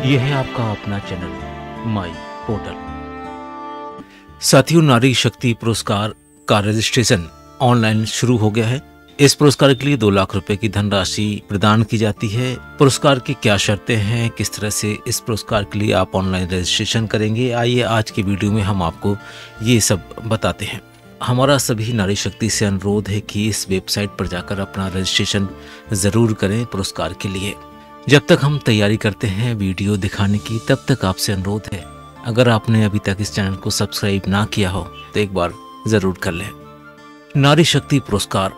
ये है आपका अपना चैनल माई पोर्टल साथियों, नारी शक्ति पुरस्कार का रजिस्ट्रेशन ऑनलाइन शुरू हो गया है। इस पुरस्कार के लिए दो लाख रुपए की धनराशि प्रदान की जाती है। पुरस्कार की क्या शर्तें हैं, किस तरह से इस पुरस्कार के लिए आप ऑनलाइन रजिस्ट्रेशन करेंगे, आइए आज की वीडियो में हम आपको ये सब बताते हैं। हमारा सभी नारी शक्ति से अनुरोध है कि इस वेबसाइट पर जाकर अपना रजिस्ट्रेशन ज़रूर करें पुरस्कार के लिए। जब तक हम तैयारी करते हैं वीडियो दिखाने की, तब तक आपसे अनुरोध है, अगर आपने अभी तक इस चैनल को सब्सक्राइब ना किया हो तो एक बार ज़रूर कर लें। नारी शक्ति पुरस्कार।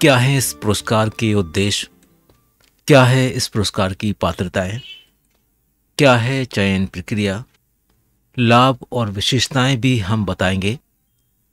क्या है इस पुरस्कार के उद्देश्य? क्या है इस पुरस्कार की पात्रताएँ? क्या है चयन प्रक्रिया? लाभ और विशेषताएँ भी हम बताएँगे।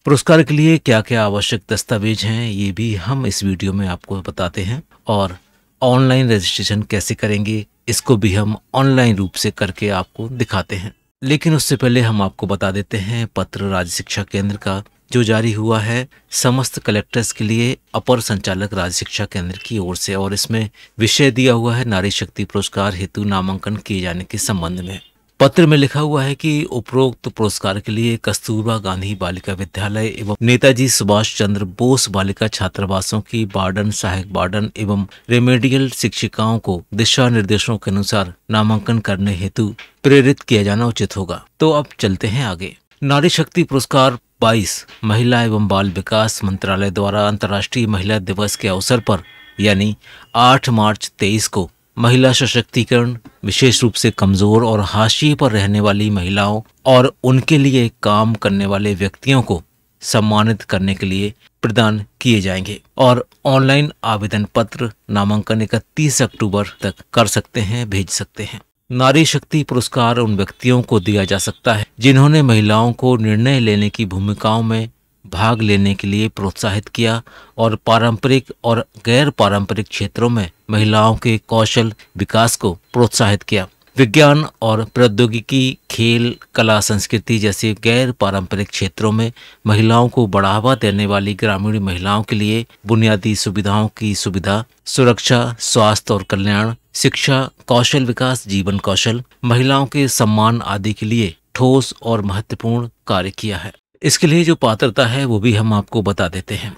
पुरस्कार के लिए क्या क्या आवश्यक दस्तावेज़ हैं, ये भी हम इस वीडियो में आपको बताते हैं। और ऑनलाइन रजिस्ट्रेशन कैसे करेंगे, इसको भी हम ऑनलाइन रूप से करके आपको दिखाते हैं। लेकिन उससे पहले हम आपको बता देते हैं, पत्र राज्य शिक्षा केंद्र का जो जारी हुआ है, समस्त कलेक्टर्स के लिए अपर संचालक राज्य शिक्षा केंद्र की ओर से, और इसमें विषय दिया हुआ है, नारी शक्ति पुरस्कार हेतु नामांकन किए जाने के संबंध में। पत्र में लिखा हुआ है कि उपरोक्त पुरस्कार के लिए कस्तूरबा गांधी बालिका विद्यालय एवं नेताजी सुभाष चंद्र बोस बालिका छात्रावासों की वार्डन सहायक वार्डन एवं रेमेडियल शिक्षिकाओं को दिशा निर्देशों के अनुसार नामांकन करने हेतु प्रेरित किया जाना उचित होगा। तो अब चलते हैं आगे। नारी शक्ति पुरस्कार 22 महिला एवं बाल विकास मंत्रालय द्वारा अंतर्राष्ट्रीय महिला दिवस के अवसर पर, यानी 8 मार्च 23 को महिला सशक्तिकरण, विशेष रूप से कमज़ोर और हाशिए पर रहने वाली महिलाओं और उनके लिए काम करने वाले व्यक्तियों को सम्मानित करने के लिए प्रदान किए जाएँगे और ऑनलाइन आवेदन पत्र नामांकन इकतीस अक्टूबर तक कर सकते हैं, भेज सकते हैं। नारी शक्ति पुरस्कार उन व्यक्तियों को दिया जा सकता है जिन्होंने महिलाओं को निर्णय लेने की भूमिकाओं में भाग लेने के लिए प्रोत्साहित किया और पारंपरिक और गैर पारंपरिक क्षेत्रों में महिलाओं के कौशल विकास को प्रोत्साहित किया। विज्ञान और प्रौद्योगिकी, खेल, कला, संस्कृति जैसे गैर पारंपरिक क्षेत्रों में महिलाओं को बढ़ावा देने वाली ग्रामीण महिलाओं के लिए बुनियादी सुविधाओं की सुविधा, सुरक्षा, स्वास्थ्य और कल्याण, शिक्षा, कौशल विकास, जीवन कौशल, महिलाओं के सम्मान आदि के लिए ठोस और महत्वपूर्ण कार्य किया है। इसके लिए जो पात्रता है, वो भी हम आपको बता देते हैं।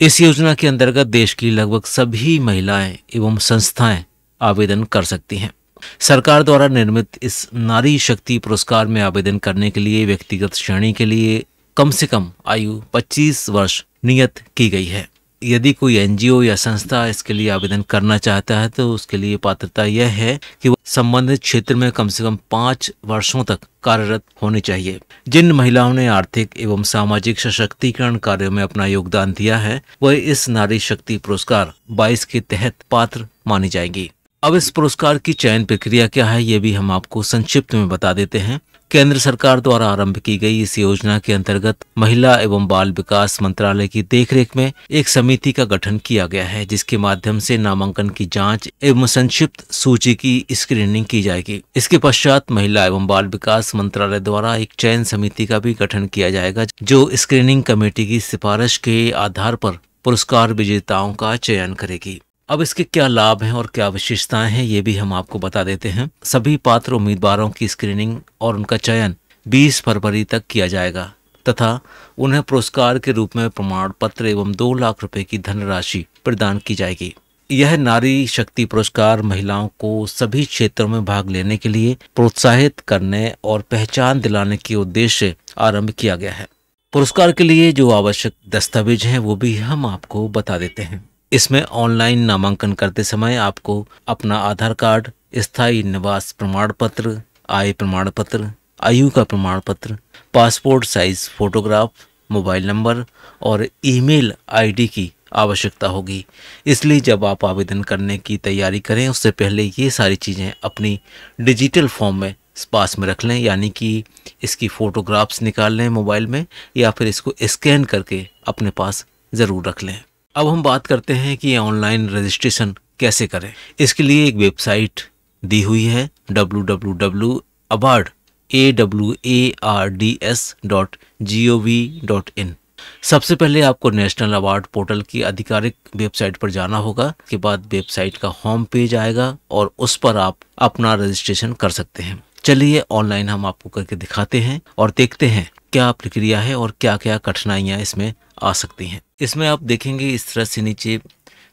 इस योजना के अंतर्गत देश की लगभग सभी महिलाएँ एवं संस्थाएँ आवेदन कर सकती हैं। सरकार द्वारा निर्मित इस नारी शक्ति पुरस्कार में आवेदन करने के लिए व्यक्तिगत श्रेणी के लिए कम से कम आयु 25 वर्ष नियत की गई है। यदि कोई एनजीओ या संस्था इसके लिए आवेदन करना चाहता है तो उसके लिए पात्रता यह है कि वो संबंधित क्षेत्र में कम से कम पाँच वर्षों तक कार्यरत होनी चाहिए। जिन महिलाओं ने आर्थिक एवं सामाजिक सशक्तिकरण कार्यों में अपना योगदान दिया है, वह इस नारी शक्ति पुरस्कार 22 के तहत पात्र मानी जाएँगी। अब इस पुरस्कार की चयन प्रक्रिया क्या है, ये भी हम आपको संक्षिप्त में बता देते हैं। केंद्र सरकार द्वारा आरंभ की गई इस योजना के अंतर्गत महिला एवं बाल विकास मंत्रालय की देखरेख में एक समिति का गठन किया गया है, जिसके माध्यम से नामांकन की जाँच एवं संक्षिप्त सूची की स्क्रीनिंग की जाएगी। इसके पश्चात महिला एवं बाल विकास मंत्रालय द्वारा एक चयन समिति का भी गठन किया जाएगा, जो स्क्रीनिंग कमेटी की सिफारिश के आधार पर पुरस्कार विजेताओं का चयन करेगी। अब इसके क्या लाभ हैं और क्या विशेषताएँ हैं, ये भी हम आपको बता देते हैं। सभी पात्र उम्मीदवारों की स्क्रीनिंग और उनका चयन 20 फरवरी तक किया जाएगा, तथा उन्हें पुरस्कार के रूप में प्रमाण पत्र एवं दो लाख रुपए की धनराशि प्रदान की जाएगी। यह नारी शक्ति पुरस्कार महिलाओं को सभी क्षेत्रों में भाग लेने के लिए प्रोत्साहित करने और पहचान दिलाने के उद्देश्य आरंभ किया गया है। पुरस्कार के लिए जो आवश्यक दस्तावेज़ हैं, वो भी हम आपको बता देते हैं। इसमें ऑनलाइन नामांकन करते समय आपको अपना आधार कार्ड, स्थायी निवास प्रमाण पत्र आय प्रमाण पत्र आयु का प्रमाण पत्र passport size photograph, mobile number और ईमेल आईडी की आवश्यकता होगी। इसलिए जब आप आवेदन करने की तैयारी करें, उससे पहले ये सारी चीज़ें अपनी डिजिटल फॉर्म में पास में रख लें, यानी कि इसकी फ़ोटोग्राफ्स निकाल लें मोबाइल में या फिर इसको स्कैन करके अपने पास ज़रूर रख लें। अब हम बात करते हैं कि ऑनलाइन रजिस्ट्रेशन कैसे करें। इसके लिए एक वेबसाइट दी हुई है W W W award A W A R D S dot G O V dot in सबसे पहले आपको नेशनल अवार्ड पोर्टल की आधिकारिक वेबसाइट पर जाना होगा के बाद वेबसाइट का होम पेज आएगा और उस पर आप अपना रजिस्ट्रेशन कर सकते हैं। चलिए ऑनलाइन हम आपको करके दिखाते हैं और देखते हैं क्या प्रक्रिया है और क्या क्या कठिनाइयाँ इसमें आ सकती हैं। इसमें आप देखेंगे इस तरह से नीचे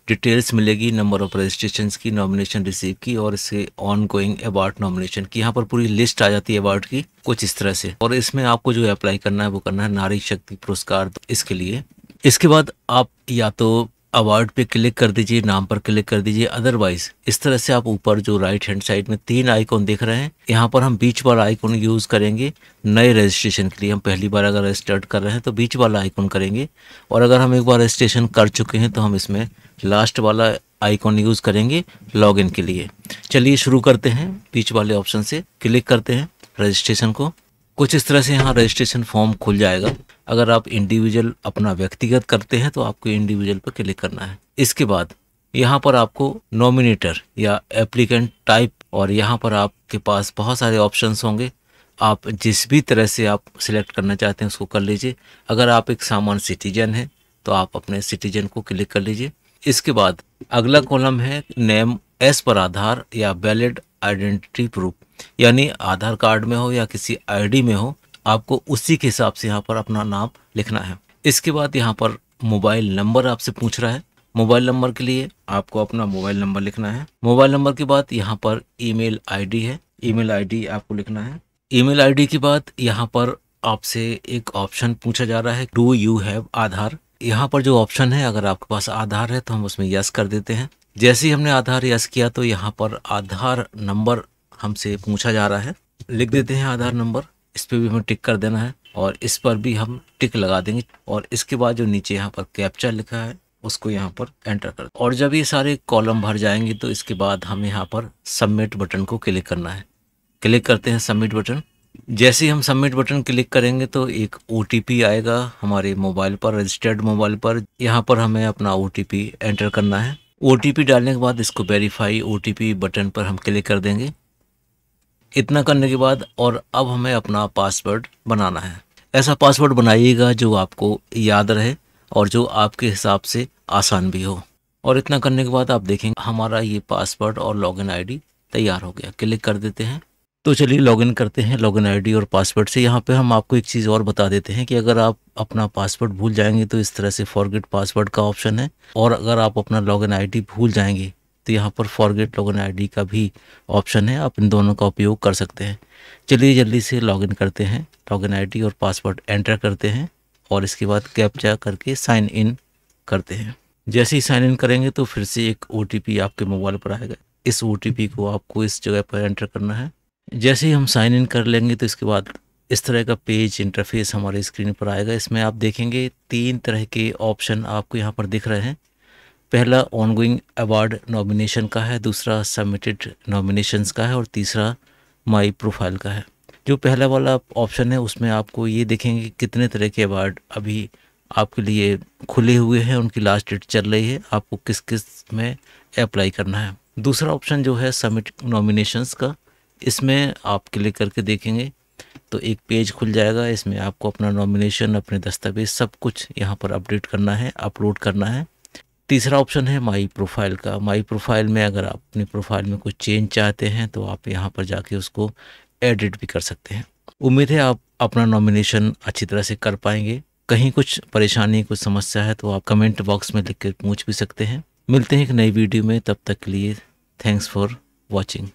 डिटेल्स मिलेगी नंबर ऑफ़ रजिस्ट्रेशन की नॉमिनेशन रिसीव की और इसके ऑन गोइंग अवार्ड नॉमिनेशन की। यहाँ पर पूरी लिस्ट आ जाती है अवार्ड की, कुछ इस तरह से। और इसमें आपको जो अप्लाई करना है वो करना है नारी शक्ति पुरस्कार इसके लिए। इसके बाद आप या तो अवार्ड पे क्लिक कर दीजिए, नाम पर क्लिक कर दीजिए। अदरवाइज़ इस तरह से आप ऊपर जो राइट हैंड साइड में तीन आइकॉन देख रहे हैं, यहाँ पर हम बीच वाला आइकॉन यूज़ करेंगे। नए रजिस्ट्रेशन के लिए हम पहली बार अगर रजिस्टर्ड कर रहे हैं तो बीच वाला आइकॉन करेंगे। और अगर हम एक बार रजिस्ट्रेशन कर चुके हैं तो हम इसमें लास्ट वाला आइकॉन यूज़ करेंगे लॉगिन के लिए। चलिए शुरू करते हैं। बीच वाले ऑप्शन से क्लिक करते हैं रजिस्ट्रेशन को। कुछ इस तरह से यहाँ रजिस्ट्रेशन फॉर्म खुल जाएगा। अगर आप इंडिविजुअल अपना व्यक्तिगत करते हैं तो आपको इंडिविजुअल पर क्लिक करना है। इसके बाद, यहाँ पर आपको नॉमिनेटर या एप्लीकेंट टाइप और यहाँ पर आपके पास बहुत सारे ऑप्शंस होंगे। आप जिस भी तरह से आप सिलेक्ट करना चाहते हैं, उसको कर लीजिए। अगर आप एक सामान्य सिटीजन हैं तो आप अपने सिटीजन को क्लिक कर लीजिए। इसके बाद, अगला कॉलम है नेम एस पर आधार या वैलिड आइडेंटिटी प्रूफ यानी आधार कार्ड में हो या किसी आईडी में हो। आपको उसी के हिसाब से यहाँ पर अपना नाम लिखना है। इसके बाद यहाँ पर मोबाइल नंबर आपसे पूछ रहा है। मोबाइल नंबर के लिए आपको अपना मोबाइल नंबर लिखना है। मोबाइल नंबर के बाद यहाँ पर ईमेल आईडी है। ईमेल आईडी आपको लिखना है। ईमेल आईडी के बाद यहाँ पर आपसे एक ऑप्शन पूछा जा रहा है डू यू हैव आधार? यहाँ पर जो ऑप्शन है, अगर आपके पास आधार है तो हम उसमें यस कर देते हैं। जैसे ही हमने आधार यस किया तो यहाँ पर आधार नंबर हमसे पूछा जा रहा है। लिख देते हैं आधार नंबर। इस पर भी हमें टिक कर देना है और इस पर भी हम टिक लगा देंगे और इसके बाद जो नीचे यहाँ पर कैप्चर लिखा है, उसको यहाँ पर एंटर कर और जब ये सारे कॉलम भर जाएँगे तो इसके बाद हम यहाँ पर सबमिट बटन को क्लिक करना है। क्लिक करते हैं सबमिट बटन। जैसे ही हम सबमिट बटन क्लिक करेंगे तो एक ओटीपी आएगा हमारे मोबाइल पर, रजिस्टर्ड मोबाइल पर। यहाँ पर हमें अपना ओटीपी एंटर करना है। ओटीपी डालने के बाद इसको वेरीफाई ओटीपी बटन पर हम क्लिक कर देंगे। इतना करने के बाद और अब हमें अपना पासवर्ड बनाना है। ऐसा पासवर्ड बनाइएगा जो आपको याद रहे और जो आपके हिसाब से आसान भी हो। और इतना करने के बाद आप देखेंगे, हमारा ये पासवर्ड और लॉगिन आईडी तैयार हो गया। क्लिक कर देते हैं। तो चलिए लॉगिन करते हैं। लॉगिन आईडी और पासवर्ड से यहाँ पे हम आपको एक चीज़ और बता देते हैं कि अगर आप अपना पासवर्ड भूल जाएँगे तो इस तरह से फॉरगेट पासवर्ड का ऑप्शन है। और अगर आप अपना लॉगिन आईडी भूल जाएँगे तो यहाँ पर फॉरगेट लॉगिन आईडी का भी ऑप्शन है, आप इन दोनों का उपयोग कर सकते हैं। चलिए जल्दी से लॉगिन करते हैं। लॉगिन आईडी और पासवर्ड एंटर करते हैं और इसके बाद कैप्चा करके साइन इन करते हैं। जैसे ही साइन इन करेंगे तो फिर से एक ओटीपी आपके मोबाइल पर आएगा। इस ओटीपी को आपको इस जगह पर एंटर करना है। जैसे ही हम साइन इन कर लेंगे तो इसके बाद इस तरह का पेज इंटरफेस हमारे स्क्रीन पर आएगा। इसमें आप देखेंगे तीन तरह के ऑप्शन आपको यहाँ पर दिख रहे हैं। पहला ऑनगोइंग अवार्ड नॉमिनेशन का है, दूसरा सबमिटेड नॉमिनेशंस का है और तीसरा माई प्रोफ़ाइल का है। जो पहला वाला ऑप्शन है, उसमें आपको ये देखेंगे कितने तरह के अवार्ड अभी आपके लिए खुले हुए हैं, उनकी लास्ट डेट चल रही है, आपको किस किसमें अप्लाई करना है। दूसरा ऑप्शन जो है सबमिट नॉमिनेशंस का, इसमें आप क्लिक करके देखेंगे तो एक पेज खुल जाएगा, इसमें आपको अपना नॉमिनेशन अपने दस्तावेज़ सब कुछ यहाँ पर अपडेट करना है अपलोड करना है। तीसरा ऑप्शन है माई प्रोफ़ाइल का। माई प्रोफ़ाइल में अगर आप अपनी प्रोफ़ाइल में कुछ चेंज चाहते हैं तो आप यहाँ पर जाके उसको एडिट भी कर सकते हैं। उम्मीद है आप अपना नॉमिनेशन अच्छी तरह से कर पाएँगे। कहीं कुछ परेशानी, कुछ समस्या है तो आप कमेंट बॉक्स में लिख कर पूछ भी सकते हैं। मिलते हैं एक नई वीडियो में, तब तक के लिए थैंक्स फॉर वॉचिंग